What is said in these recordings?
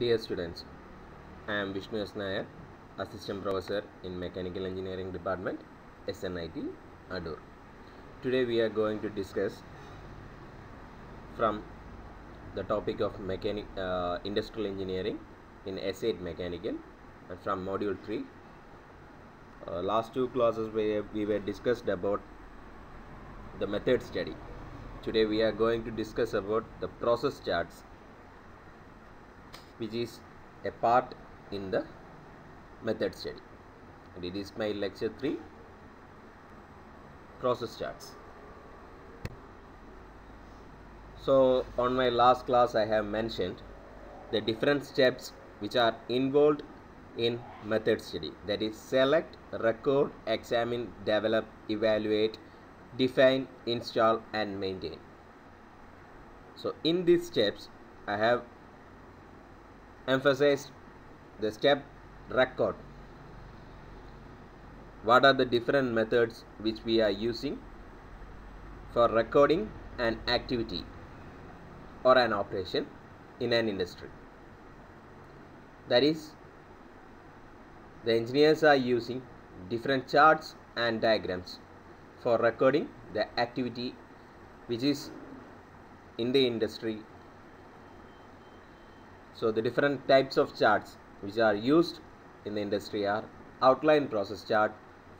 Dear students, I am Vishnu S. Assistant Professor in Mechanical Engineering Department, SNIT, Adur. Today we are going to discuss from the topic of mechanic, uh, industrial engineering in S8 Mechanical and from Module 3. Uh, last two classes we, we were discussed about the method study. Today we are going to discuss about the process charts which is a part in the method study. And it is my lecture 3 process charts. So on my last class i have mentioned the different steps which are involved in method study. That is select record examine develop evaluate define install and maintain. So in these steps i have emphasized the step record. What are the different methods which we are using for recording an activity or an operation in an industry? That is the engineers are using different charts and diagrams for recording the activity which is in the industry so the different types of charts which are used in the industry are outline process chart,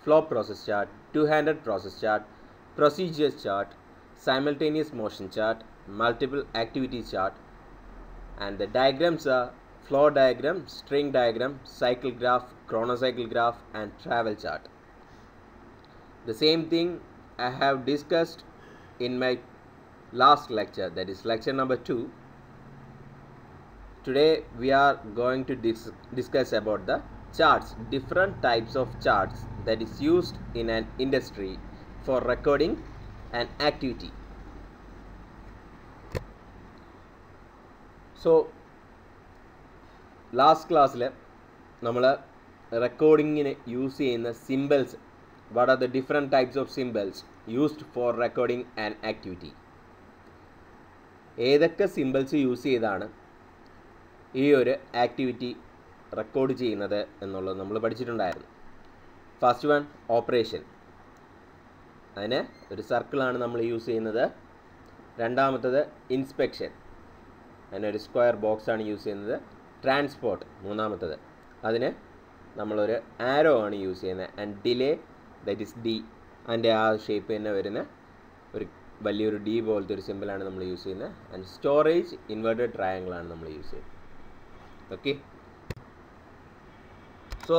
flow process chart, two-handed process chart, procedures chart, simultaneous motion chart, multiple activity chart and the diagrams are flow diagram, string diagram, cycle graph, chronocycle graph and travel chart. The same thing I have discussed in my last lecture that is lecture number 2 today we are going to dis- discuss about the charts different types of charts that is used in an industry for recording an activity so last class last ക്ലാസ്സിൽ നമ്മൾ റെക്കോർഡിങ്ങിന് use ചെയ്യുന്ന symbols what are the different types of symbols used for recording an activity ഏതൊക്കെ symbols use ചെയ്താണ് ഈ ഒരു activity record ചെയ്യുന്നത് എന്നുള്ളത് നമ്മൾ പഠിച്ചിട്ടുണ്ടായിരുന്നു. ഫസ്റ്റ് വൺ ഓപ്പറേഷൻ അതിന് ഒരു സർക്കിളാണ് നമ്മൾ യൂസ് ചെയ്യുന്നത്. രണ്ടാമത്തത് ഇൻസ്പെക്ഷൻ അതിനൊരു സ്ക്വയർ ബോക്സാണ് യൂസ് ചെയ്യുന്നത്. ട്രാൻസ്പോർട്ട് മൂന്നാമത്തത്. അതിന് നമ്മളൊരു ആരോ ആണ് യൂസ് ചെയ്യുന്നത്. And delay that is D അതിന്റെ ആ ഷേപ്പ് തന്നെ വരുന്ന ഒരു വലിയൊരു ഡി പോലത്തെ ഒരു സിമ്പിളാണ് നമ്മൾ യൂസ് ചെയ്യുന്നത്. ആൻഡ് സ്റ്റോറേജ് ഇൻവേർട്ടഡ് ട്രയാങ്കിളാണ് നമ്മൾ യൂസ് ചെയ്യുന്നത്. ഓക്കെ സോ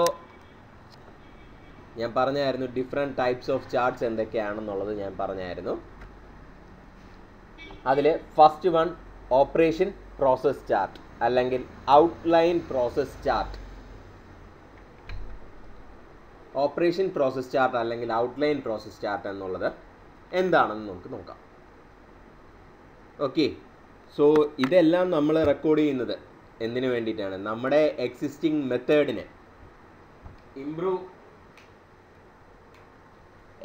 ഞാൻ പറഞ്ഞായിരുന്നു ഡിഫറെന്റ് ടൈപ്സ് ഓഫ് ചാർട്ട്സ് എന്തൊക്കെയാണെന്നുള്ളത് ഞാൻ പറഞ്ഞായിരുന്നു. അതിൽ first one operation process chart അല്ലെങ്കിൽ outline process chart operation process chart അല്ലെങ്കിൽ ഔട്ട്ലൈൻ പ്രോസസ് ചാർട്ട് എന്നുള്ളത് എന്താണെന്ന് നമുക്ക് നോക്കാം. ഓക്കെ സോ ഇതെല്ലാം നമ്മൾ റെക്കോർഡ് ചെയ്യുന്നത് എന്തിനു വേണ്ടിയിട്ടാണ്? നമ്മുടെ എക്സിസ്റ്റിംഗ് മെത്തേഡിനെ ഇംപ്രൂവ്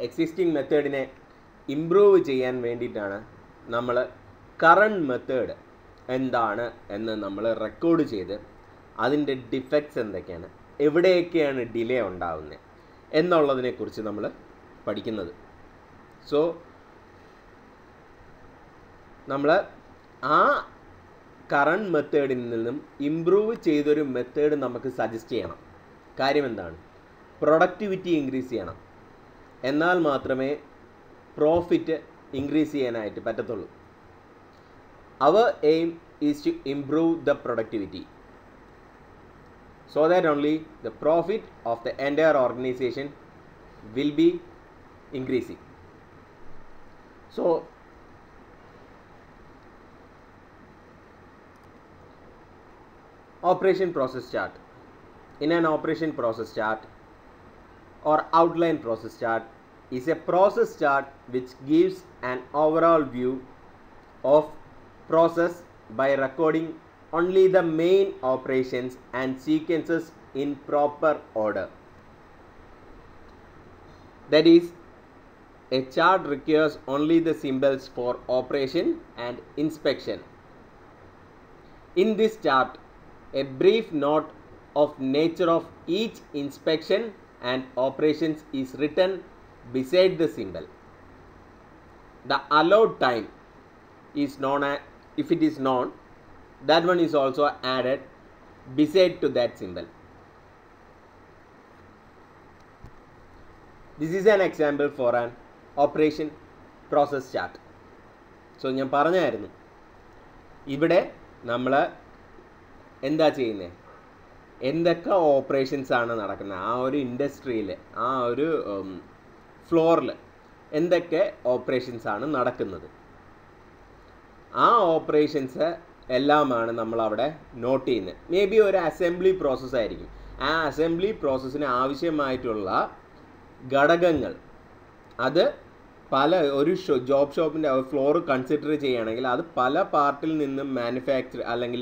എക്സിസ്റ്റിംഗ് മെത്തേഡിനെ ഇംപ്രൂവ് ചെയ്യാൻ വേണ്ടിയിട്ടാണ് നമ്മൾ കറണ്ട് മെത്തേഡ് എന്താണ് എന്ന് നമ്മൾ റെക്കോർഡ് ചെയ്ത് അതിന്റെ ഡിഫക്ട്സ് എന്തൊക്കെയാണ് എവിടെയൊക്കെയാണ് ഡിലേ ഉണ്ടാകുന്നത് എന്നുള്ളതിനെക്കുറിച്ച് നമ്മൾ പഠിക്കുന്നത്. സോ നമ്മൾ ആ കറണ്ട് മെത്തേഡിൽ നിന്നും ഇമ്പ്രൂവ് ചെയ്തൊരു മെത്തേഡ് നമുക്ക് സജസ്റ്റ് ചെയ്യണം. കാര്യം എന്താണ്? പ്രൊഡക്ടിവിറ്റി ഇൻക്രീസ് ചെയ്യണം. എന്നാൽ മാത്രമേ പ്രോഫിറ്റ് ഇൻക്രീസ് ചെയ്യാനായിട്ട് പറ്റത്തുള്ളൂ. അവർ aim is to improve the productivity so that only the profit of the entire organization will be increasing so operation process chart in an operation process chart or outline process chart is a process chart which gives an overall view of process by recording only the main operations and sequences in proper order. That is, a chart requires only the symbols for operation and inspection. In this chart, a brief note of nature of each inspection and operations is written beside the symbol the allowed time is known as if it is known that one is also added beside to that symbol this is an example for an operation process chart so ഞാൻ പറഞ്ഞായിരുന്നു ഇവിടെ നമ്മൾ എന്താ ചെയ്യുന്നത് എന്തൊക്കെ operations ആണ് നടക്കുന്നത്? ആ ഒരു ഇൻഡസ്ട്രിയിൽ ആ ഒരു ഫ്ലോറിൽ എന്തൊക്കെ ഓപ്പറേഷൻസ് ആണ് നടക്കുന്നത്? ആ ഓപ്പറേഷൻസ് എല്ലാമാണ് നമ്മളവിടെ നോട്ട് ചെയ്യുന്നത് മേ ബി ഒരു അസംബ്ലി പ്രോസസ്സ് ആയിരിക്കും. ആ അസംബ്ലി പ്രോസസ്സിന് ആവശ്യമായിട്ടുള്ള ഘടകങ്ങൾ അത് പല ഒരു ജോബ് ഷോപ്പിന്റെ ഫ്ലോർ കൺസിഡർ ചെയ്യുകയാണെങ്കിൽ അത് പല പാർട്ടിൽ നിന്നും മാനുഫാക്ചർ അല്ലെങ്കിൽ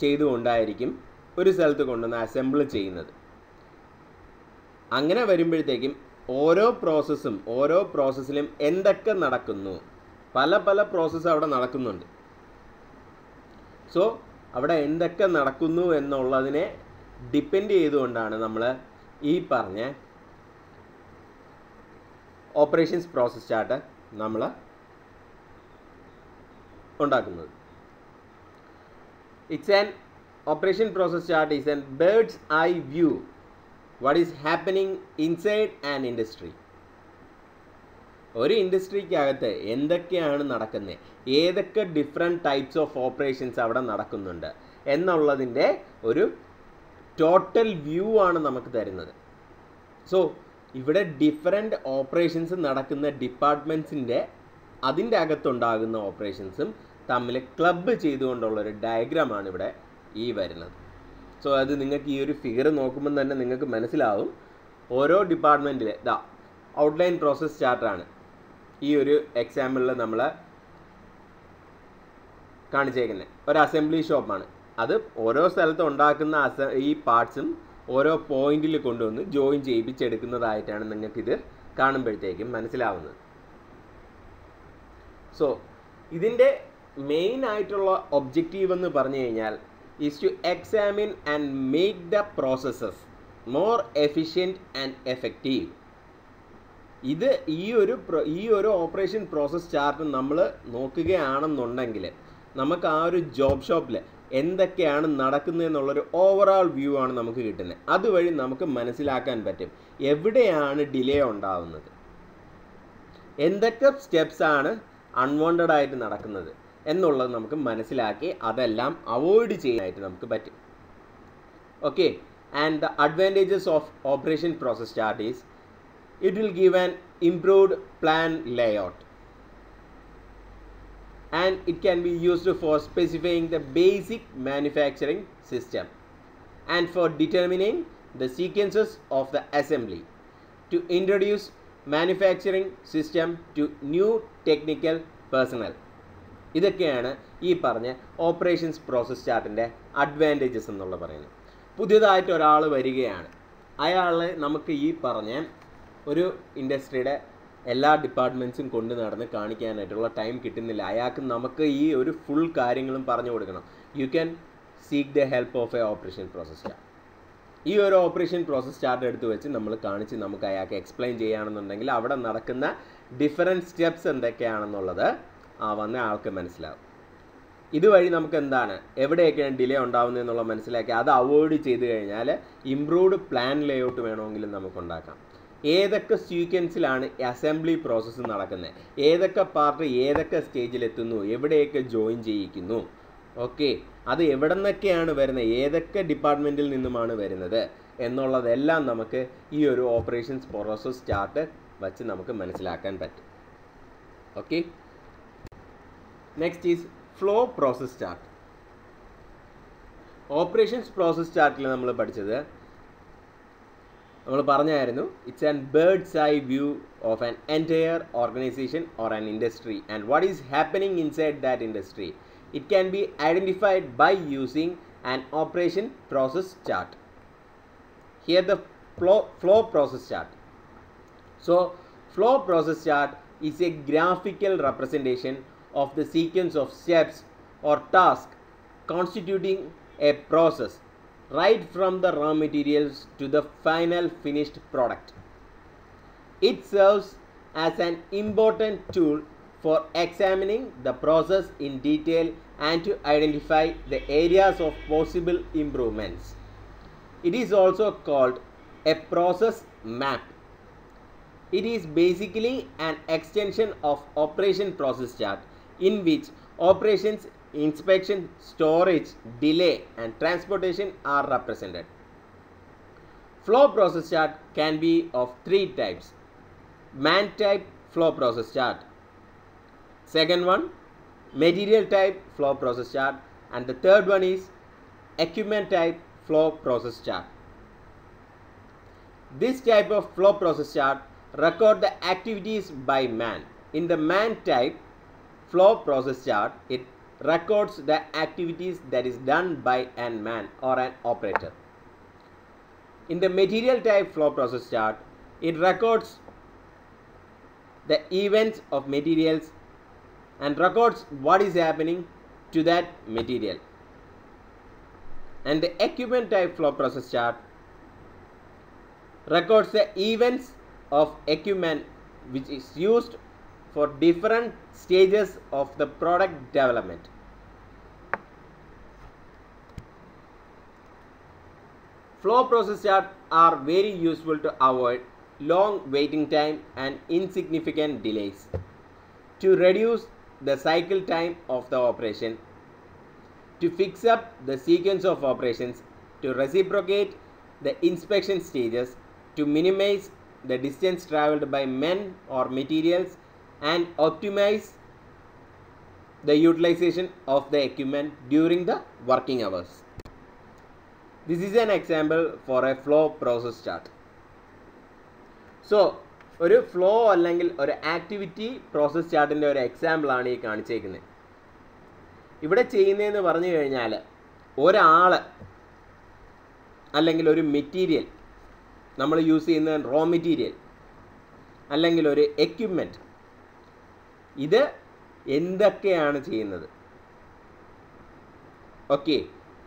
ചെയ്തുകൊണ്ടായിരിക്കും ഒരു സ്ഥലത്ത് കൊണ്ടുവന്ന് അസംബിൾ ചെയ്യുന്നത്. അങ്ങനെ വരുമ്പോഴത്തേക്കും ഓരോ പ്രോസസ്സും ഓരോ പ്രോസസ്സിലും എന്തൊക്കെ നടക്കുന്നു? പല പല പ്രോസസ്സ് അവിടെ നടക്കുന്നുണ്ട്. സോ അവിടെ എന്തൊക്കെ നടക്കുന്നു എന്നുള്ളതിനെ ഡിപ്പെൻഡ് ചെയ്തുകൊണ്ടാണ് നമ്മൾ ഈ പറഞ്ഞ ഓപ്പറേഷൻസ് പ്രോസസ് ചാർട്ട് നമ്മൾ ഉണ്ടാക്കുന്നത്. It's an operation process chart is an bird's eye view what is happening inside an industry ഒരു ഇൻഡസ്ട്രിക്കകത്ത് എന്തൊക്കെയാണ് നടക്കുന്നത് ഏതൊക്കെ ഡിഫറെന്റ് ടൈപ്സ് ഓഫ് ഓപ്പറേഷൻസ് അവിടെ നടക്കുന്നുണ്ട്? എന്നുള്ളതിന്റെ ഒരു ടോട്ടൽ വ്യൂ ആണ് നമുക്ക് തരുന്നത്. സോ ഇവിടെ ഡിഫറെന്റ് ഓപ്പറേഷൻസ് നടക്കുന്ന ഡിപ്പാർട്ട്മെന്റ്സിന്റെ അതിന്റെ അകത്തുണ്ടാകുന്ന ഓപ്പറേഷൻസും തമ്മിൽ ക്ലബ്ബ് ചെയ്തുകൊണ്ടുള്ളൊരു ഡയഗ്രാമാണ് ഇവിടെ ഈ വരുന്നത്. സോ അത് നിങ്ങൾക്ക് ഈ ഒരു ഫിഗർ നോക്കുമ്പോൾ തന്നെ നിങ്ങൾക്ക് മനസ്സിലാവും. ഓരോ ഡിപ്പാർട്ട്മെന്റിലെ ദ ഔട്ട്ലൈൻ പ്രോസസ് ചാർട്ടാണ് ഈ ഒരു എക്സാമ്പിളിൽ നമ്മൾ കാണിച്ചേക്കുന്നത് ഒരു അസംബ്ലി ഷോപ്പാണ് അത് ഓരോ സ്ഥലത്ത് ഉണ്ടാക്കുന്ന അസ ഈ പാർട്സും ഓരോ പോയിന്റിൽ കൊണ്ടുവന്ന് ജോയിൻ ചെയ്യിപ്പിച്ചെടുക്കുന്നതായിട്ടാണ് നിങ്ങൾക്കിത് കാണുമ്പോഴത്തേക്കും മനസ്സിലാവുന്നത്. സോ ഇതിന്റെ മെയിൻ ആയിട്ടുള്ള ഒബ്ജക്റ്റീവ് എന്ന് പറഞ്ഞു കഴിഞ്ഞാൽ is to examine and make the processes more efficient and effective ഇത് ഈ ഒരു ഈ ഒരു ഓപ്പറേഷൻ പ്രോസസ് ചാർട്ട് നമ്മൾ നോക്കുകയാണെന്നുണ്ടെങ്കിൽ നമുക്ക് ആ ഒരു ജോബ് ഷോപ്പിൽ എന്തൊക്കെയാണ് നടക്കുന്നത് എന്നുള്ളൊരു ഓവറോൾ വ്യൂ ആണ് നമുക്ക് കിട്ടുന്നത്. അതുവഴി നമുക്ക് മനസ്സിലാക്കാൻ പറ്റും എവിടെയാണ് ഡിലേ ഉണ്ടാവുന്നത്. എന്തൊക്കെ സ്റ്റെപ്സാണ് അൺവാണ്ടഡ് ആയിട്ട് നടക്കുന്നത്. എന്നുള്ളത് നമുക്ക് മനസ്സിലാക്കി അതെല്ലാം അവോയ്ഡ് ചെയ്യാനായിട്ട് നമുക്ക് പറ്റും. Okay and the advantages of operation process chart is it will give an improved plan layout and it can be used for specifying the basic manufacturing system and for determining the sequences of the assembly to introduce manufacturing system to new technical personnel ഇതൊക്കെയാണ് ഈ പറഞ്ഞ operations process ചാർട്ടിന്റെ advantages എന്നുള്ള പറയുന്നത്. പുതിയതായിട്ട് ഒരാൾ വരികയാണ്. അയാളെ നമുക്ക് ഈ പറഞ്ഞ ഒരു ഇൻഡസ്ട്രിയുടെ എല്ലാ ഡിപ്പാർട്ട്മെന്റ്സും കൊണ്ട് നടന്ന് കാണിക്കാനായിട്ടുള്ള ടൈം കിട്ടുന്നില്ല. അയാൾക്ക് നമുക്ക് ഈ ഒരു ഫുൾ കാര്യങ്ങളും പറഞ്ഞു കൊടുക്കണം. You can seek the help of a operation process chart ഈ ഒരു ഓപ്പറേഷൻ പ്രോസസ് ചാർട്ട് എടുത്ത് വെച്ച് നമ്മൾ കാണിച്ച് നമുക്ക് അയാൾക്ക് എക്സ്പ്ലെയിൻ ചെയ്യുകയാണെന്നുണ്ടെങ്കിൽ അവിടെ നടക്കുന്ന ഡിഫറെന്റ് സ്റ്റെപ്സ് എന്തൊക്കെയാണെന്നുള്ളത് വന്ന ആൾക്ക് മനസ്സിലാവും. ഇതുവഴി നമുക്ക് എന്താണ് എവിടെയൊക്കെയാണ് ഡിലേ ഉണ്ടാവുന്നത് എന്നുള്ള മനസ്സിലാക്കി അത് അവോയ്ഡ് ചെയ്ത് കഴിഞ്ഞാൽ ഇംപ്രൂവ്ഡ് പ്ലാൻ ലേഔട്ട് വേണമെങ്കിലും നമുക്ക് ഉണ്ടാക്കാം ഏതൊക്കെ സീക്വൻസിലാണ് അസംബ്ലി പ്രോസസ്സ് നടക്കുന്നത്? ഏതൊക്കെ പാർട്ട് ഏതൊക്കെ സ്റ്റേജിലെത്തുന്നു? എവിടെയൊക്കെ ജോയിൻ ചെയ്യിക്കുന്നു? ഓക്കെ. അത് എവിടെ നിന്നൊക്കെയാണ് വരുന്നത്? ഏതൊക്കെ ഡിപ്പാർട്ട്മെന്റിൽ നിന്നുമാണ് വരുന്നത്? എന്നുള്ളതെല്ലാം നമുക്ക് ഈ ഒരു ഓപ്പറേഷൻസ് പ്രോസസ് ചാർട്ട് വച്ച് നമുക്ക് മനസ്സിലാക്കാൻ പറ്റും. Okay. Next is flow process chart operations process ചാർട്ടിൽ നമ്മൾ പഠിച്ചത്. നമ്മൾ പറഞ്ഞായിരുന്നു it's an bird's eye view of an entire organization or an industry and what is happening inside that industry it can be identified by using an operation process chart here the flow flow process chart so flow process chart is a graphical representation of the sequence of steps or tasks constituting a process right from the raw materials to the final finished product. It serves as an important tool for examining the process in detail and to identify the areas of possible improvements. It is also called a process map. It is basically an extension of operation process chart in which operations, inspection, storage, delay and transportation are represented. Flow process chart can be of three types. Man type flow process chart. Second one, material type flow process chart. And the third one is equipment type flow process chart. This type of flow process chart record the activities by man. In the man type flow process chart, it records the activities that is done by an man or an operator. In the material type flow process chart, it records the events of materials and records what is happening to that material. And the equipment type flow process chart records the events of equipment which is used for different stages of the product development. Flow process charts are very useful to avoid long waiting time and insignificant delays. To reduce the cycle time of the operation, to fix up the sequence of operations, to reciprocate the inspection stages, to minimize the distance traveled by men or materials and optimize the utilization of the equipment during the working hours. This is an example for a flow process chart. So ഒരു flow അല്ലെങ്കിൽ ഒരു activity process ചാർട്ടിന്റെ ഒരു എക്സാമ്പിളാണ് ഈ കാണിച്ചേക്കുന്നത് ഇവിടെ ചെയ്യുന്നതെന്ന് പറഞ്ഞു കഴിഞ്ഞാൽ ഒരാൾ അല്ലെങ്കിൽ ഒരു മെറ്റീരിയൽ നമ്മൾ യൂസ് ചെയ്യുന്ന റോ മെറ്റീരിയൽ അല്ലെങ്കിൽ ഒരു എക്യുപ്മെന്റ് ഇത് എന്തൊക്കെയാണ് ചെയ്യുന്നത്? ഓക്കെ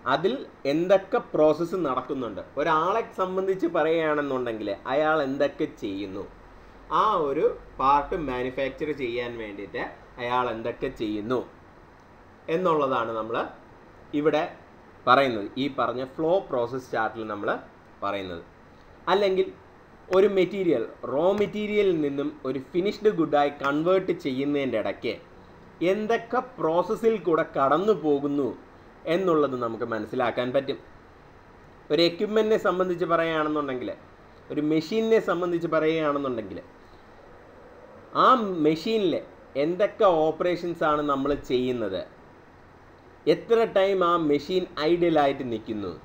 അതിൽ എന്തൊക്കെ പ്രോസസ്സ് നടക്കുന്നുണ്ട്? ഒരാളെ സംബന്ധിച്ച് പറയുകയാണെന്നുണ്ടെങ്കിൽ അയാൾ എന്തൊക്കെ ചെയ്യുന്നു? ആ ഒരു പാർട്ട് മാനുഫാക്ചർ ചെയ്യാൻ വേണ്ടിയിട്ട് അയാൾ എന്തൊക്കെ ചെയ്യുന്നു? എന്നുള്ളതാണ് നമ്മൾ ഇവിടെ പറയുന്നത്. ഈ പറഞ്ഞ ഫ്ലോ പ്രോസസ് ചാർട്ടിൽ നമ്മൾ പറയുന്നത്. അല്ലെങ്കിൽ ഒരു മെറ്റീരിയൽ റോ മെറ്റീരിയലിൽ നിന്നും ഒരു ഫിനിഷ്ഡ് ഗുഡായി കൺവേർട്ട് ചെയ്യുന്നതിന്റെ ഇടയ്ക്ക് എന്തൊക്കെ പ്രോസസ്സിൽ കൂടെ കടന്നു പോകുന്നു എന്നുള്ളത് നമുക്ക് മനസ്സിലാക്കാൻ പറ്റും. ഒരു എക്യുപ്മെന്റിനെ സംബന്ധിച്ച് പറയുകയാണെന്നുണ്ടെങ്കിൽ ഒരു മെഷീനിനെ സംബന്ധിച്ച് പറയുകയാണെന്നുണ്ടെങ്കിൽ ആ മെഷീനിൽ എന്തൊക്കെ ഓപ്പറേഷൻസ് ആണ് നമ്മൾ ചെയ്യുന്നത്? എത്ര ടൈം ആ മെഷീൻ ഐഡിയലായിട്ട് നിൽക്കുന്നു?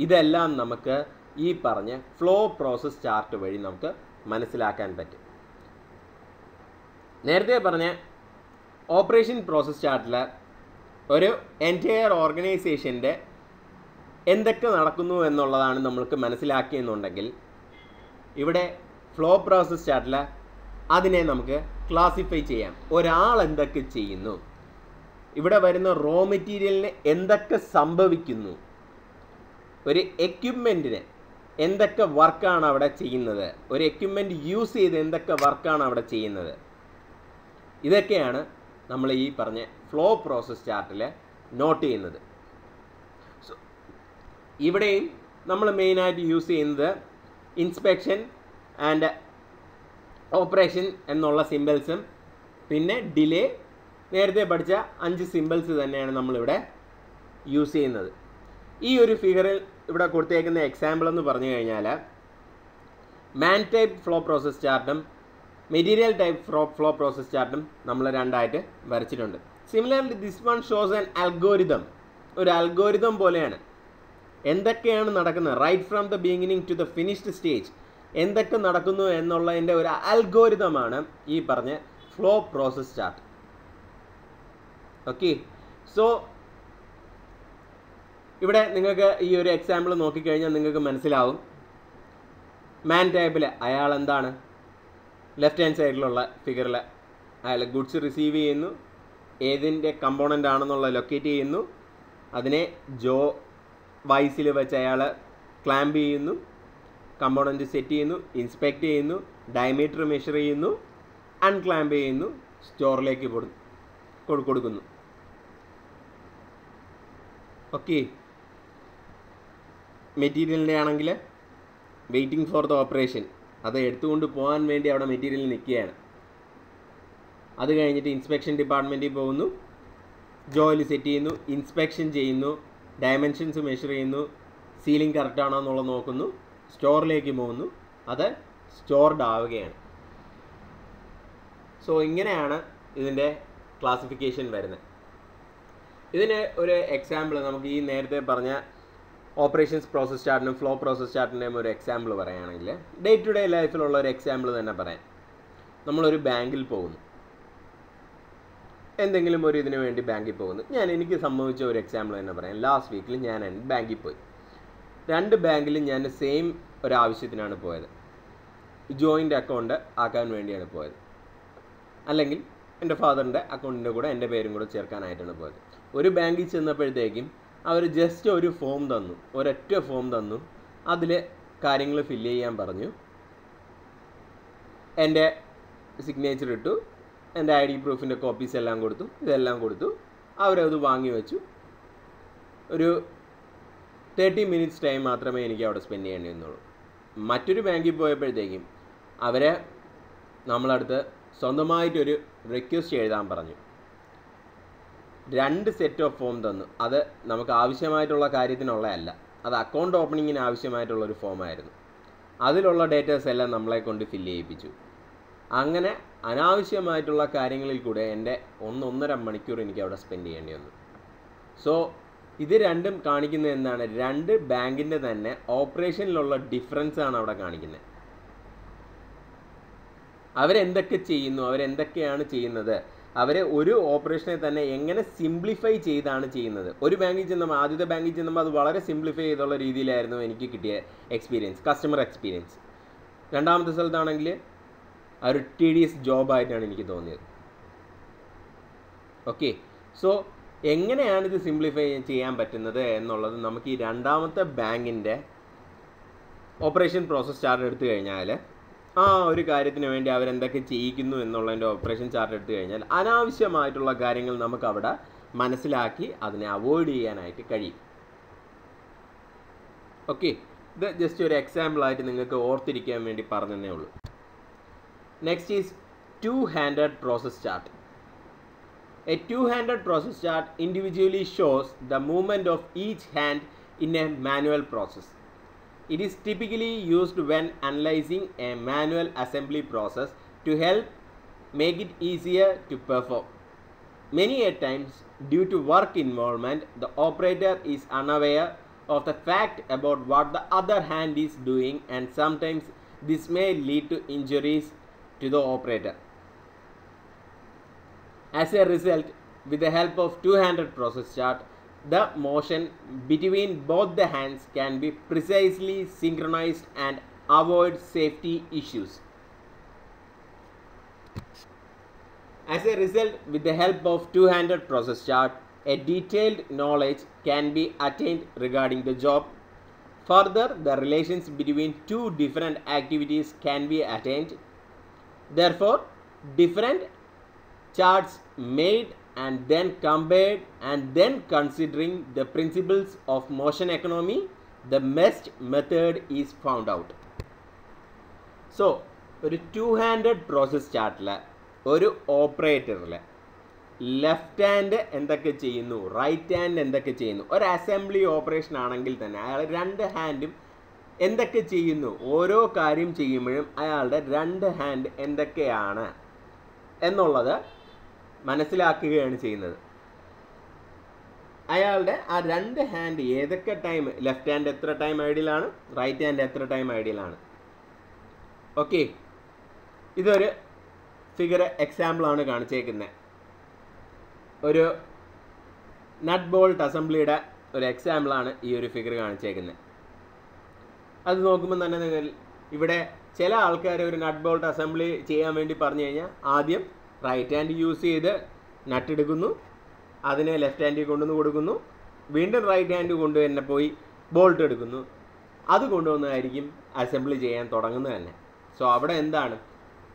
ഇതെല്ലാം നമുക്ക് ഈ പറഞ്ഞ ഫ്ലോ പ്രോസസ് ചാർട്ട് വഴി നമുക്ക് മനസ്സിലാക്കാൻ പറ്റും. നേരത്തെ പറഞ്ഞ ഓപ്പറേഷൻ പ്രോസസ് ചാർട്ടിൽ ഒരു എന്റയർ ഓർഗനൈസേഷന്റെ എന്തൊക്കെ നടക്കുന്നു എന്നുള്ളതാണ് നമ്മൾക്ക് മനസ്സിലാക്കിയെന്നുണ്ടെങ്കിൽ ഇവിടെ ഫ്ലോ പ്രോസസ് ചാർട്ടിൽ അതിനെ നമുക്ക് ക്ലാസിഫൈ ചെയ്യാം. ഒരാൾ എന്തൊക്കെ ചെയ്യുന്നു? ഇവിടെ വരുന്ന റോ മെറ്റീരിയലിന് എന്തൊക്കെ സംഭവിക്കുന്നു? ഒരു എക്യുപ്മെന്റിന് എന്തൊക്കെ വർക്കാണ് അവിടെ ചെയ്യുന്നത്? ഒരു എക്യുപ്മെന്റ് യൂസ് ചെയ്ത് എന്തൊക്കെ വർക്കാണ് അവിടെ ചെയ്യുന്നത്? ഇതൊക്കെയാണ് നമ്മൾ ഈ പറഞ്ഞ ഫ്ലോ പ്രോസസ് ചാർട്ടിൽ നോട്ട് ചെയ്യുന്നത്. ഇവിടെയും നമ്മൾ മെയിനായിട്ട് യൂസ് ചെയ്യുന്നത് ഇൻസ്പെക്ഷൻ ആൻഡ് ഓപ്പറേഷൻ എന്നുള്ള സിമ്പിൾസും പിന്നെ ഡിലേ നേരത്തെ പഠിച്ച അഞ്ച് സിമ്പിൾസ് തന്നെയാണ് നമ്മളിവിടെ യൂസ് ചെയ്യുന്നത്. ഈ ഒരു ഫിഗറിൽ ഇവിടെ കൊടുത്തേക്കുന്ന എക്സാമ്പിൾ എന്ന് പറഞ്ഞു കഴിഞ്ഞാൽ man type flow process ചാർട്ടും material type flow flow process ചാർട്ടും നമ്മൾ രണ്ടായിട്ട് വരച്ചിട്ടുണ്ട്. Similarly this one shows an algorithm ഒരു അൽഗോരിതം പോലെയാണ്. എന്തൊക്കെയാണ് നടക്കുന്നത്? Right from the beginning to the finished stage എന്തൊക്കെ നടക്കുന്നു എന്നുള്ളതിന്റെ ഒരു അൽഗോരിതമാണ് ഈ പറഞ്ഞ flow process chart okay so ഇവിടെ നിങ്ങൾക്ക് ഈ ഒരു എക്സാമ്പിൾ നോക്കിക്കഴിഞ്ഞാൽ നിങ്ങൾക്ക് മനസ്സിലാവും. മാൻ ടൈപ്പിൽ അയാൾ എന്താണ്? ലെഫ്റ്റ് ഹാൻഡ് സൈഡിലുള്ള ഫിഗറിൽ അയാൾ ഗുഡ്സ് റിസീവ് ചെയ്യുന്നു. ഏതിന്റെ കമ്പോണന്റ് ആണെന്നുള്ള ലൊക്കേറ്റ് ചെയ്യുന്നു. അതിനെ ജോ വൈസിൽ വെച്ച് അയാൾ ക്ലാമ്പ് ചെയ്യുന്നു. കമ്പോണന്റ് സെറ്റ് ചെയ്യുന്നു ഇൻസ്പെക്റ്റ് ചെയ്യുന്നു ഡയമീറ്റർ മെഷർ ചെയ്യുന്നു അൺക്ലാമ്പ് ചെയ്യുന്നു സ്റ്റോറിലേക്ക് കൊടുക്കുന്നു. ഓക്കെ മെറ്റീരിയലിന്റെ ആണെങ്കിൽ വെയിറ്റിംഗ് ഫോർ ദ ഓപ്പറേഷൻ. അത് എടുത്തുകൊണ്ട് പോകാൻ വേണ്ടി അവിടെ മെറ്റീരിയൽ നിൽക്കുകയാണ്. അത് കഴിഞ്ഞിട്ട് ഇൻസ്പെക്ഷൻ ഡിപ്പാർട്ട്മെന്റിൽ പോകുന്നു. ജോലി സെറ്റ് ചെയ്യുന്നു. ഇൻസ്പെക്ഷൻ ചെയ്യുന്നു. ഡയമെൻഷൻസ് മെഷർ ചെയ്യുന്നു. സീലിംഗ് കറക്റ്റാണോ എന്നുള്ളത് നോക്കുന്നു. സ്റ്റോറിലേക്ക് പോകുന്നു. അത് സ്റ്റോർഡ് ആവുകയാണ്. സോ ഇങ്ങനെയാണ് ഇതിന്റെ ക്ലാസിഫിക്കേഷൻ വരുന്നത്. ഇതിന് ഒരു എക്സാമ്പിൾ നമുക്ക് ഈ നേരത്തെ പറഞ്ഞ ഓപ്പറേഷൻസ് പ്രോസസ് ചാർട്ടിനും ഫ്ലോ പ്രോസസ് ചാർട്ടിന്റെയും ഒരു എക്സാമ്പിൾ പറയുകയാണെങ്കിൽ ഡേ ടു ഡേ ലൈഫിലുള്ള ഒരു എക്സാമ്പിൾ തന്നെ പറയാം. നമ്മളൊരു ബാങ്കിൽ പോകുന്നു. എന്തെങ്കിലും ഒരു ഇതിനു വേണ്ടി ബാങ്കിൽ പോകുന്നു. ഞാൻ എനിക്ക് സംഭവിച്ച ഒരു എക്സാമ്പിൾ തന്നെ പറയാം. ലാസ്റ്റ് വീക്കിൽ ഞാൻ ബാങ്കിൽ പോയി. രണ്ട് ബാങ്കിലും ഞാൻ സെയിം ഒരാവശ്യത്തിനാണ് പോയത്. ജോയിന്റ് അക്കൗണ്ട് ആക്കാൻ വേണ്ടിയാണ് പോയത്. അല്ലെങ്കിൽ എന്റെ ഫാദറിന്റെ അക്കൗണ്ടിന്റെ കൂടെ എന്റെ പേരും കൂടെ ചേർക്കാനായിട്ടാണ് പോയത്. ഒരു ബാങ്കിൽ ചെന്നപ്പോഴത്തേക്കും അവർ ജസ്റ്റ് ഒരു ഫോം തന്നു. ഒരൊറ്റ ഫോം തന്നു. അതിൽ കാര്യങ്ങൾ ഫില്ല് ചെയ്യാൻ പറഞ്ഞു. എന്റെ സിഗ്നേച്ചർ ഇട്ടു. എന്റെ ഐ ഡി പ്രൂഫിന്റെ കോപ്പീസ് എല്ലാം കൊടുത്തു. ഇതെല്ലാം കൊടുത്തു. അവരത് വാങ്ങി വെച്ചു. ഒരു തേർട്ടി മിനിറ്റ്സ് ടൈം മാത്രമേ എനിക്ക് അവിടെ സ്പെൻഡ് ചെയ്യേണ്ടി വന്നുള്ളൂ. മറ്റൊരു ബാങ്കിൽ പോയപ്പോഴത്തേക്കും അവരെ നമ്മളടുത്ത് സ്വന്തമായിട്ടൊരു റിക്വസ്റ്റ് എഴുതാൻ പറഞ്ഞു. രണ്ട് സെറ്റ് ഓഫ് ഫോം തന്നു. അത് നമുക്ക് ആവശ്യമായിട്ടുള്ള കാര്യത്തിനുള്ളതല്ല. അത് അക്കൗണ്ട് ഓപ്പണിങ്ങിന് ആവശ്യമായിട്ടുള്ള ഒരു ഫോമായിരുന്നു അതിലുള്ള ഡേറ്റാസ് എല്ലാം നമ്മളെ കൊണ്ട് ഫില്ല് ചെയ്യിപ്പിച്ചു. അങ്ങനെ അനാവശ്യമായിട്ടുള്ള കാര്യങ്ങളിൽ കൂടെ എന്റെ ഒന്നൊന്നര മണിക്കൂർ എനിക്ക് അവിടെ സ്പെൻഡ് ചെയ്യേണ്ടി വന്നു. സോ ഇത് രണ്ടും കാണിക്കുന്നത് എന്താണ്? രണ്ട് ബാങ്കിന്റെ തന്നെ ഓപ്പറേഷനിലുള്ള ഡിഫറൻസ് ആണ് അവിടെ കാണിക്കുന്നത്. അവരെന്തൊക്കെ ചെയ്യുന്നു? അവരെന്തൊക്കെയാണ് ചെയ്യുന്നത്? അവർ ഒരു ഓപ്പറേഷനെ തന്നെ എങ്ങനെ സിംപ്ലിഫൈ ചെയ്താണ് ചെയ്യുന്നത്? ഒരു ബാങ്കിൽ ചെന്നുമ്പോൾ ആദ്യത്തെ ബാങ്കിൽ ചെന്നുമ്പോൾ അത് വളരെ സിംപ്ലിഫൈ ചെയ്തുള്ള രീതിയിലായിരുന്നു എനിക്ക് കിട്ടിയ എക്സ്പീരിയൻസ് കസ്റ്റമർ എക്സ്പീരിയൻസ് രണ്ടാമത്തെ സ്ഥലത്താണെങ്കിൽ ആ ഒരു ടി ഡി എസ് ജോബായിട്ടാണ് എനിക്ക് തോന്നിയത്. ഓക്കെ സോ എങ്ങനെയാണ് ഇത് സിംപ്ലിഫൈ ചെയ്യാൻ പറ്റുന്നത് എന്നുള്ളത് നമുക്ക് ഈ രണ്ടാമത്തെ ബാങ്കിന്റെ ഓപ്പറേഷൻ പ്രോസസ് ചാർട്ട് എടുത്തു കഴിഞ്ഞാൽ ആ ഒരു കാര്യത്തിന് വേണ്ടി അവരെന്തൊക്കെ ചെയ്യിക്കുന്നു എന്നുള്ളതിന്റെ ഓപ്പറേഷൻ ചാർട്ട് എടുത്തു കഴിഞ്ഞാൽ അനാവശ്യമായിട്ടുള്ള കാര്യങ്ങൾ നമുക്ക് അവിടെ മനസ്സിലാക്കി അതിനെ അവോയ്ഡ് ചെയ്യാനായിട്ട് കഴിയും. ഓക്കെ ഇത് ജസ്റ്റ് ഒരു എക്സാമ്പിളായിട്ട് നിങ്ങൾക്ക് ഓർത്തിരിക്കാൻ വേണ്ടി പറഞ്ഞതേ ഉള്ളൂ. Next is two handed process chart a two handed process chart individually shows the movement of each hand in a manual process. It is typically used when analyzing a manual assembly process to help make it easier to perform. Many a times, due to work involvement, the operator is unaware of the fact about what the other hand is doing, and sometimes this may lead to injuries to the operator. As a result, with the help of two-handed process chart, the motion between both the hands can be precisely synchronized and avoid safety issues. As a result, with the help of two-handed process chart, a detailed knowledge can be attained regarding the job. Further, the relations between two different activities can be attained. Therefore, different charts made and then compared and then considering the principles of motion economy the best method is found out. So ഒരു two handed process ചാർട്ടിൽ ഒരു ഓപ്പറേറ്ററിൽ left hand എന്തൊക്കെ ചെയ്യുന്നു right hand എന്തൊക്കെ ചെയ്യുന്നു ഒരു assembly operation ആണെങ്കിൽ തന്നെ അയാൾ രണ്ട് ഹാൻഡും എന്തൊക്കെ ചെയ്യുന്നു ഓരോ കാര്യം ചെയ്യുമ്പോഴും അയാളുടെ രണ്ട് ഹാൻഡ് എന്തൊക്കെയാണ് എന്നുള്ളത് മനസ്സിലാക്കുകയാണ് ചെയ്യുന്നത്. അയാളുടെ ആ രണ്ട് ഹാൻഡ് ഏതൊക്കെ ടൈം ലെഫ്റ്റ് ഹാൻഡ് എത്ര ടൈം ഐഡിയലാണ് റൈറ്റ് ഹാൻഡ് എത്ര ടൈം ഐഡിയലാണ് ഓക്കെ ഇതൊരു ഫിഗർ എക്സാമ്പിളാണ് കാണിച്ചേക്കുന്നത് ഒരു നട്ട് ബോൾട്ട് അസംബ്ലിയുടെ ഒരു എക്സാമ്പിളാണ് ഈ ഒരു ഫിഗർ കാണിച്ചേക്കുന്നത് അത് നോക്കുമ്പോൾ തന്നെ നിങ്ങൾ ഇവിടെ ചില ആൾക്കാർ ഒരു നട്ട് ബോൾട്ട് അസംബ്ലി ചെയ്യാൻ വേണ്ടി പറഞ്ഞു കഴിഞ്ഞാൽ ആദ്യം റൈറ്റ് ഹാൻഡ് യൂസ് ചെയ്ത് നട്ടെടുക്കുന്നു അതിനെ ലെഫ്റ്റ് ഹാൻഡിൽ കൊണ്ടുവന്ന് കൊടുക്കുന്നു. വീണ്ടും റൈറ്റ് ഹാൻഡ് കൊണ്ട് തന്നെ പോയി ബോൾട്ട് എടുക്കുന്നു. അത് കൊണ്ടുവന്നതായിരിക്കും അസംബ്ലി ചെയ്യാൻ തുടങ്ങുന്നത് തന്നെ. സോ അവിടെ എന്താണ്?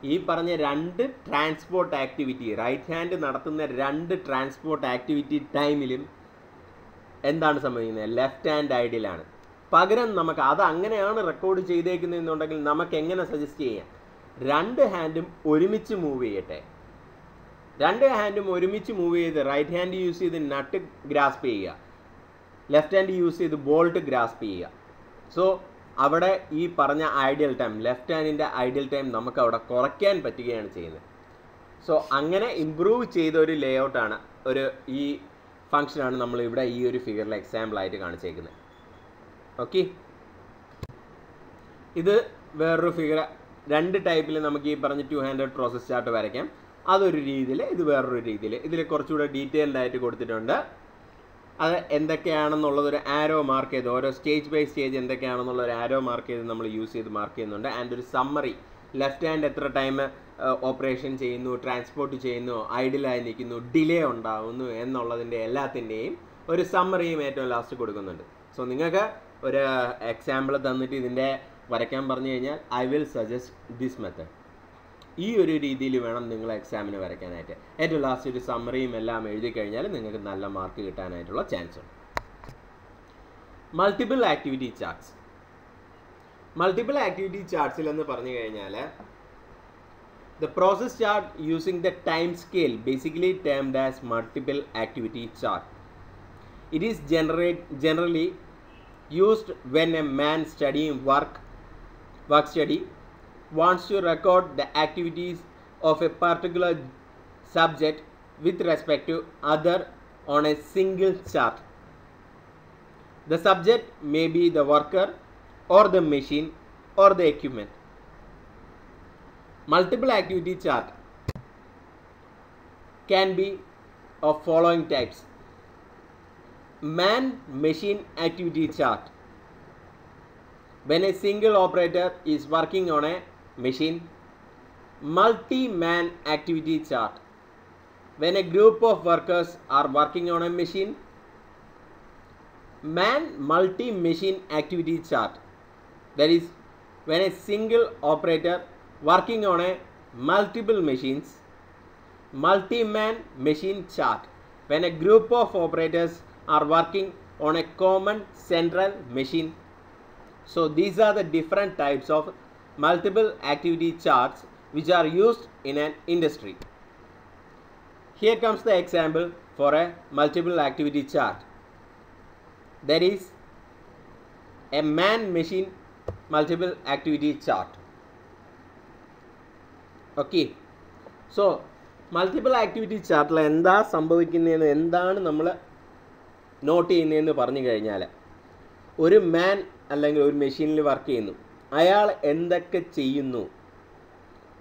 ഈ പറഞ്ഞ രണ്ട് ട്രാൻസ്പോർട്ട് ആക്ടിവിറ്റി റൈറ്റ് ഹാൻഡ് നടത്തുന്ന രണ്ട് ട്രാൻസ്പോർട്ട് ആക്ടിവിറ്റി ടൈമിലും എന്താണ് സംഭവിക്കുന്നത്? ലെഫ്റ്റ് ഹാൻഡ് ഐഡിയലാണ് പകരം നമുക്ക് അത് അങ്ങനെയാണ് റെക്കോർഡ് ചെയ്തേക്കുന്നതെന്നുണ്ടെങ്കിൽ നമുക്ക് എങ്ങനെ സജസ്റ്റ് ചെയ്യാം? രണ്ട് ഹാൻഡും ഒരുമിച്ച് മൂവ് ചെയ്യട്ടെ. രണ്ട് ഹാൻഡും ഒരുമിച്ച് മൂവ് ചെയ്ത് റൈറ്റ് ഹാൻഡ് യൂസ് ചെയ്ത് നട്ട് ഗ്രാസ്പ് ചെയ്യുക. ലെഫ്റ്റ് ഹാൻഡ് യൂസ് ചെയ്ത് ബോൾട്ട് ഗ്രാസ്പ് ചെയ്യുക. സോ അവിടെ ഈ പറഞ്ഞ ഐഡിയൽ ടൈം ലെഫ്റ്റ് ഹാൻഡിന്റെ ഐഡിയൽ ടൈം നമുക്ക് അവിടെ കുറയ്ക്കാൻ പറ്റുകയാണ് ചെയ്യുന്നത്. സോ അങ്ങനെ ഇമ്പ്രൂവ് ചെയ്ത ഒരു ലേ ഔട്ടാണ് ഒരു ഈ ഫങ്ഷനാണ് നമ്മൾ ഇവിടെ ഈ ഒരു ഫിഗറിൽ എക്സാമ്പിളായിട്ട് കാണിച്ചേക്കുന്നത്. ഓക്കെ ഇത് വേറൊരു ഫിഗർ രണ്ട് ടൈപ്പിൽ നമുക്ക് ഈ പറഞ്ഞ ടു ഹാൻഡ്രഡ് പ്രോസസ് ചാർട്ട് വരയ്ക്കാം. അതൊരു രീതിയിൽ ഇത് വേറൊരു രീതിയിൽ ഇതിൽ കുറച്ചുകൂടെ ഡീറ്റെയിൽഡ് ആയിട്ട് കൊടുത്തിട്ടുണ്ട്. അത് എന്തൊക്കെയാണെന്നുള്ളത് ഒരു ആരോ മാർക്ക് ചെയ്ത് ഓരോ സ്റ്റേജ് ബൈ സ്റ്റേജ് എന്തൊക്കെയാണെന്നുള്ള ഒരു ആരോ മാർക്ക് ചെയ്ത് നമ്മൾ യൂസ് ചെയ്ത് മാർക്ക് ചെയ്യുന്നുണ്ട്. ആൻഡ് ഒരു സമ്മറി ലെഫ്റ്റ് ഹാൻഡ് എത്ര ടൈം ഓപ്പറേഷൻ ചെയ്യുന്നു ട്രാൻസ്പോർട്ട് ചെയ്യുന്നു ഐഡിലായി നിൽക്കുന്നു ഡിലേ ഉണ്ടാകുന്നു എന്നുള്ളതിന്റെ എല്ലാത്തിന്റെയും ഒരു സമ്മറിയും ഏറ്റവും ലാസ്റ്റ് കൊടുക്കുന്നുണ്ട്. സോ നിങ്ങൾക്ക് ഒരു എക്സാമ്പിൾ തന്നിട്ട് ഇതിന്റെ വരയ്ക്കാൻ പറഞ്ഞു കഴിഞ്ഞാൽ I will suggest this method ഈ ഒരു രീതിയിൽ വേണം നിങ്ങൾ എക്സാമിന് വരയ്ക്കാനായിട്ട്. ഏറ്റവും ലാസ്റ്റ് ഒരു സമ്മറിയും എല്ലാം എഴുതി കഴിഞ്ഞാൽ നിങ്ങൾക്ക് നല്ല മാർക്ക് കിട്ടാനായിട്ടുള്ള ചാൻസ് ഉണ്ട്. Multiple activity charts multiple activity ചാർട്ട്സിൽ എന്ന് പറഞ്ഞു കഴിഞ്ഞാൽ the process chart using the time scale basically termed as multiple activity chart it is generate generally used when a man സ്റ്റഡിയും work work study wants to record the activities of a particular subject with respect to other on a single chart. The subject may be the worker or the machine or the equipment. Multiple activity chart can be of following types. Man machine activity chart. When a single operator is working on a machine. Multi man activity chart. When a group of workers are working on a machine man multi machine activity chart. That is when a single operator working on a multiple machines multi man machine chart. When a group of operators are working on a common central machine. So these are the different types of multiple activity charts which are used in an industry. Here comes the example for a multiple activity chart. That is a man machine multiple activity chart. Okay. So multiple activity chart la ചാർട്ടിൽ എന്താ endanu nammal note not ചെയ്യുന്നതെന്ന് പറഞ്ഞു Oru man allengil oru machine il work ചെയ്യുന്നു അയാൾ എന്തൊക്കെ ചെയ്യുന്നു?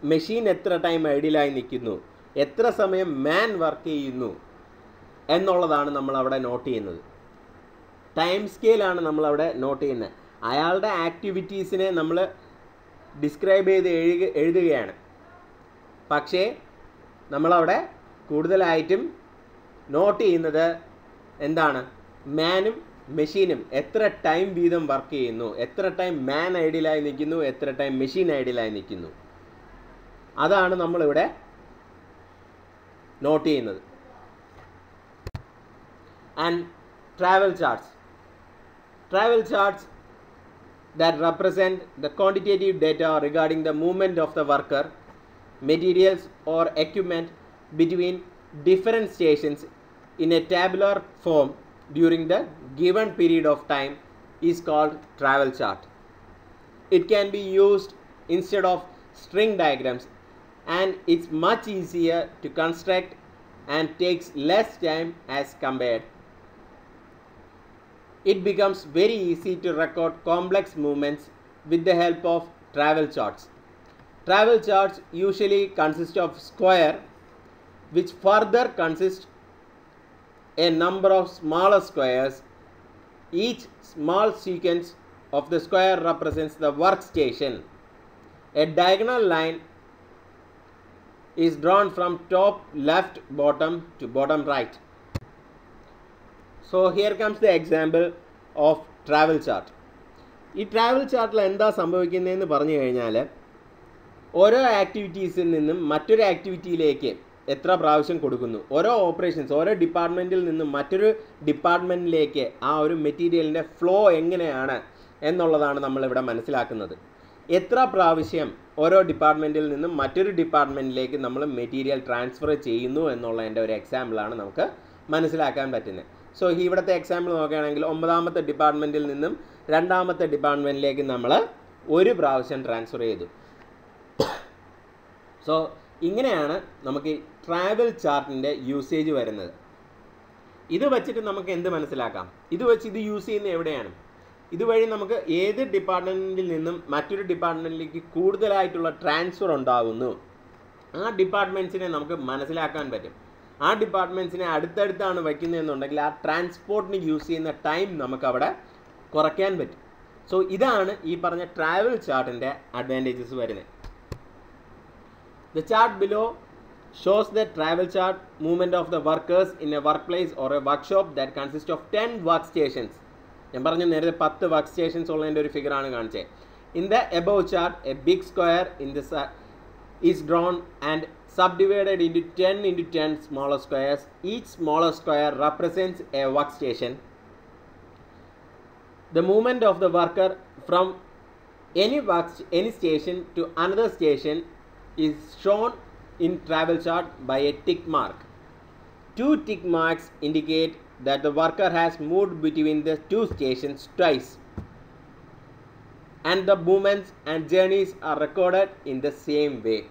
Machine എത്ര time ഐഡിലായി നിൽക്കുന്നു? എത്ര സമയം മാൻ വർക്ക് ചെയ്യുന്നു? എന്നുള്ളതാണ് നമ്മൾ അവിടെ നോട്ട് ചെയ്യുന്നത്. ടൈം സ്കെയിലാണ് നമ്മളവിടെ നോട്ട് ചെയ്യുന്നത്. അയാളുടെ ആക്ടിവിറ്റീസിനെ നമ്മൾ ഡിസ്ക്രൈബ് ചെയ്ത് എഴുക എഴുതുകയാണ്. പക്ഷേ നമ്മളവിടെ കൂടുതലായിട്ടും നോട്ട് ചെയ്യുന്നത് എന്താണ്? മാനും മെഷീനും എത്ര ടൈം വീതം വർക്ക് ചെയ്യുന്നു എത്ര ടൈം മാൻ ഐഡിയലായി നിൽക്കുന്നു എത്ര ടൈം മെഷീൻ ഐഡിയലായി നിൽക്കുന്നു. അതാണ് നമ്മളിവിടെ നോട്ട് ചെയ്യുന്നത്. And travel charge travel charge that represent the quantitative data regarding the movement of the worker materials or equipment between different stations in a tabular form during the given period of time is called travel chart. It can be used instead of string diagrams and it's much easier to construct and takes less time as compared. It becomes very easy to record complex movements with the help of travel charts. Travel charts usually consist of square which further consist a number of smaller squares. Each small sequence of the square represents the workstation. A diagonal line is drawn from top left bottom to bottom right. So here comes the example of travel chart. ഈ travel ചാർട്ടിൽ എന്താ സംഭവിക്കുന്നതെന്ന് പറഞ്ഞു കഴിഞ്ഞാൽ ഓരോ ആക്ടിവിറ്റീസിൽ നിന്നും മറ്റൊരു ആക്ടിവിറ്റിയിലേക്ക് എത്ര പ്രാവശ്യം കൊടുക്കുന്നു? ഓരോ ഓപ്പറേഷൻസ് ഓരോ ഡിപ്പാർട്ട്മെന്റിൽ നിന്നും മറ്റൊരു ഡിപ്പാർട്ട്മെന്റിലേക്ക് ആ ഒരു മെറ്റീരിയലിന്റെ ഫ്ലോ എങ്ങനെയാണ് എന്നുള്ളതാണ് നമ്മളിവിടെ മനസ്സിലാക്കുന്നത്. എത്ര പ്രാവശ്യം ഓരോ ഡിപ്പാർട്ട്മെന്റിൽ നിന്നും മറ്റൊരു ഡിപ്പാർട്ട്മെന്റിലേക്ക് നമ്മൾ മെറ്റീരിയൽ ട്രാൻസ്ഫർ ചെയ്യുന്നു എന്നുള്ളതിന്റെ ഒരു എക്സാമ്പിളാണ് നമുക്ക് മനസ്സിലാക്കാൻ പറ്റുന്നത്. സോ ഇവിടുത്തെ എക്സാമ്പിൾ നോക്കുകയാണെങ്കിൽ ഒമ്പതാമത്തെ ഡിപ്പാർട്ട്മെന്റിൽ നിന്നും രണ്ടാമത്തെ ഡിപ്പാർട്ട്മെന്റിലേക്ക് നമ്മൾ ഒരു പ്രാവശ്യം ട്രാൻസ്ഫർ ചെയ്തു. സോ ഇങ്ങനെയാണ് നമുക്ക് ട്രാവൽ ചാർട്ടിന്റെ യൂസേജ് വരുന്നത്. ഇത് വച്ചിട്ട് നമുക്ക് എന്ത് മനസ്സിലാക്കാം? ഇത് വെച്ച് ഇത് യൂസ് ചെയ്യുന്നത് എവിടെയാണ്? ഇതുവഴി നമുക്ക് ഏത് ഡിപ്പാർട്ട്മെന്റിൽ നിന്നും മറ്റൊരു ഡിപ്പാർട്ട്മെന്റിലേക്ക് കൂടുതലായിട്ടുള്ള ട്രാൻസ്ഫർ ഉണ്ടാകുന്നു? ആ ഡിപ്പാർട്ട്മെന്റ്സിനെ നമുക്ക് മനസ്സിലാക്കാൻ പറ്റും. ആ ഡിപ്പാർട്ട്മെന്റ്സിനെ അടുത്തടുത്താണ് വയ്ക്കുന്നതെന്നുണ്ടെങ്കിൽ ആ ട്രാൻസ്പോർട്ടിന് യൂസ് ചെയ്യുന്ന ടൈം നമുക്കവിടെ കുറയ്ക്കാൻ പറ്റും. സോ ഇതാണ് ഈ പറഞ്ഞ ട്രാവൽ ചാർട്ടിന്റെ അഡ്വാന്റേജസ് വരുന്നത്. The chart below shows the travel chart movement of the workers in a workplace or a workshop that consists of 10 workstations. ഞാൻ പറഞ്ഞു നേരത്തെ പത്ത് വർക്ക് സ്റ്റേഷൻസ് ഉള്ളതിൻ്റെ ഒരു ഫിഗറാണ് കാണിച്ചത് in the above chart a big square in the is drawn and subdivided into 10 into 10 smaller squares. Each smaller square represents a workstation. The movement of the worker from any work any station to another station is shown in travel chart by a tick mark. Two tick marks indicate that the worker has moved between the two stations twice and the movements and journeys are recorded in the same way.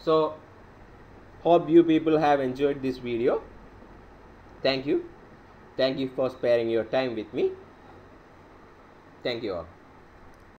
So, hope you people have enjoyed this video. Thank you. Thank you for sparing your time with me. Thank you all.